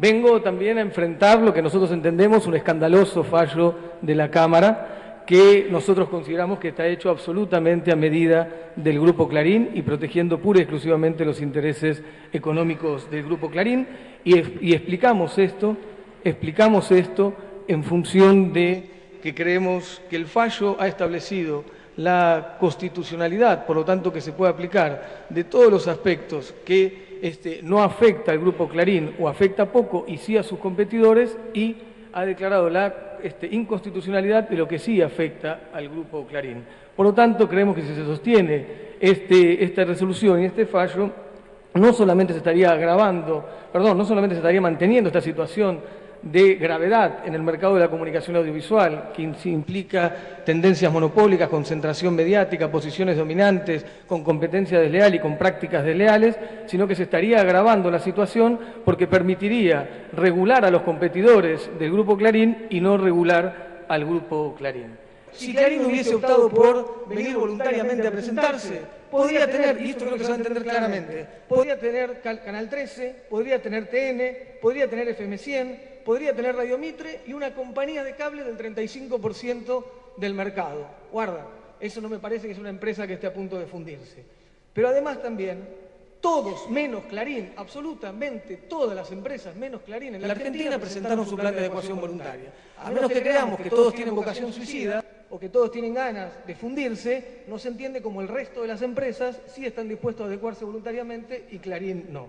Vengo también a enfrentar lo que nosotros entendemos un escandaloso fallo de la Cámara que nosotros consideramos que está hecho absolutamente a medida del Grupo Clarín y protegiendo pura y exclusivamente los intereses económicos del Grupo Clarín. Y, explicamos esto, explicamos esto en función de que creemos que el fallo ha establecido la constitucionalidad, por lo tanto que se puede aplicar de todos los aspectos que este, no afecta al Grupo Clarín o afecta poco y sí a sus competidores y ha declarado la este, inconstitucionalidad de lo que sí afecta al Grupo Clarín. Por lo tanto, creemos que si se sostiene este, esta resolución y este fallo, no solamente se estaría agravando, perdón, no solamente se estaría manteniendo esta situación de gravedad en el mercado de la comunicación audiovisual, que implica tendencias monopólicas, concentración mediática, posiciones dominantes, con competencia desleal y con prácticas desleales, sino que se estaría agravando la situación porque permitiría regular a los competidores del Grupo Clarín y no regular al Grupo Clarín. Si Clarín hubiese optado por venir voluntariamente a presentarse, podría tener, y esto creo que se va a entender claramente, podría tener Canal 13, podría tener TN, podría tener FM100, podría tener Radio Mitre y una compañía de cable del 35% del mercado. Guarda, eso no me parece que es una empresa que esté a punto de fundirse. Pero además también, todos menos Clarín, absolutamente todas las empresas menos Clarín en la, Argentina, presentaron su plan de adecuación voluntaria. A menos que creamos que todos tienen vocación suicida o que todos tienen ganas de fundirse, no se entiende como el resto de las empresas sí están dispuestos a adecuarse voluntariamente y Clarín no.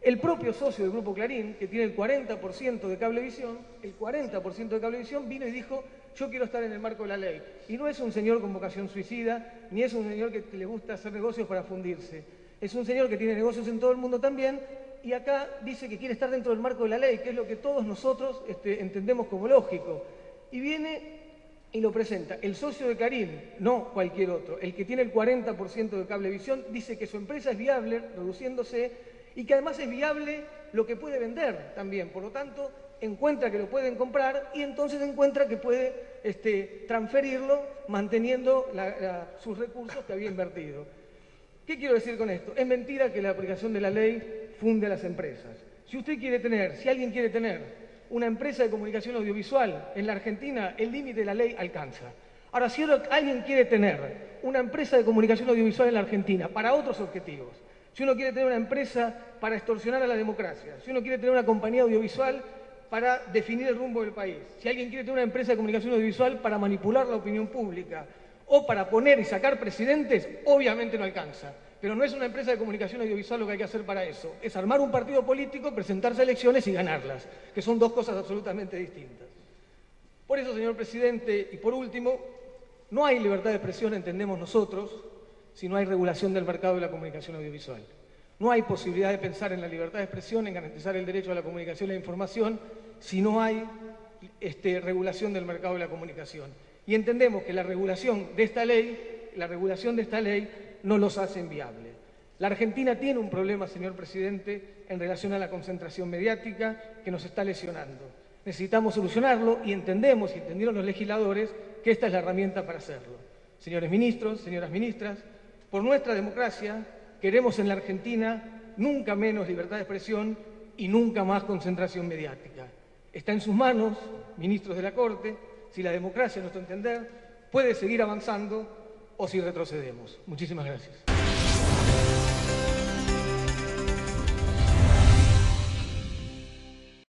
El propio socio del Grupo Clarín, que tiene el 40% de cablevisión, el 40% de cablevisión vino y dijo, yo quiero estar en el marco de la ley. Y no es un señor con vocación suicida, ni es un señor que le gusta hacer negocios para fundirse. Es un señor que tiene negocios en todo el mundo también y acá dice que quiere estar dentro del marco de la ley, que es lo que todos nosotros este, entendemos como lógico. Y viene y lo presenta. El socio de Clarín, no cualquier otro, el que tiene el 40% de cablevisión, dice que su empresa es viable, reduciéndose y que además es viable lo que puede vender también. Por lo tanto, encuentra que lo pueden comprar y entonces encuentra que puede este, transferirlo manteniendo sus recursos que había invertido. ¿Qué quiero decir con esto? Es mentira que la aplicación de la ley funde a las empresas. Si usted quiere tener, si alguien quiere tener una empresa de comunicación audiovisual en la Argentina, el límite de la ley alcanza. Ahora, si alguien quiere tener una empresa de comunicación audiovisual en la Argentina para otros objetivos, si uno quiere tener una empresa para extorsionar a la democracia, si uno quiere tener una compañía audiovisual para definir el rumbo del país, si alguien quiere tener una empresa de comunicación audiovisual para manipular la opinión pública o para poner y sacar presidentes, obviamente no alcanza. Pero no es una empresa de comunicación audiovisual lo que hay que hacer para eso. Es armar un partido político, presentarse a elecciones y ganarlas, que son dos cosas absolutamente distintas. Por eso, señor presidente, y por último, no hay libertad de expresión, entendemos nosotros, si no hay regulación del mercado de la comunicación audiovisual. No hay posibilidad de pensar en la libertad de expresión, en garantizar el derecho a la comunicación y la información, si no hay este, regulación del mercado de la comunicación. Y entendemos que la regulación de esta ley, la regulación de esta ley no los hace inviables. La Argentina tiene un problema, señor presidente, en relación a la concentración mediática que nos está lesionando. Necesitamos solucionarlo y entendemos, y entendieron los legisladores, que esta es la herramienta para hacerlo. Señores ministros, señoras ministras, por nuestra democracia, queremos en la Argentina nunca menos libertad de expresión y nunca más concentración mediática. Está en sus manos, ministros de la Corte, si la democracia, a nuestro entender, puede seguir avanzando o si retrocedemos. Muchísimas gracias.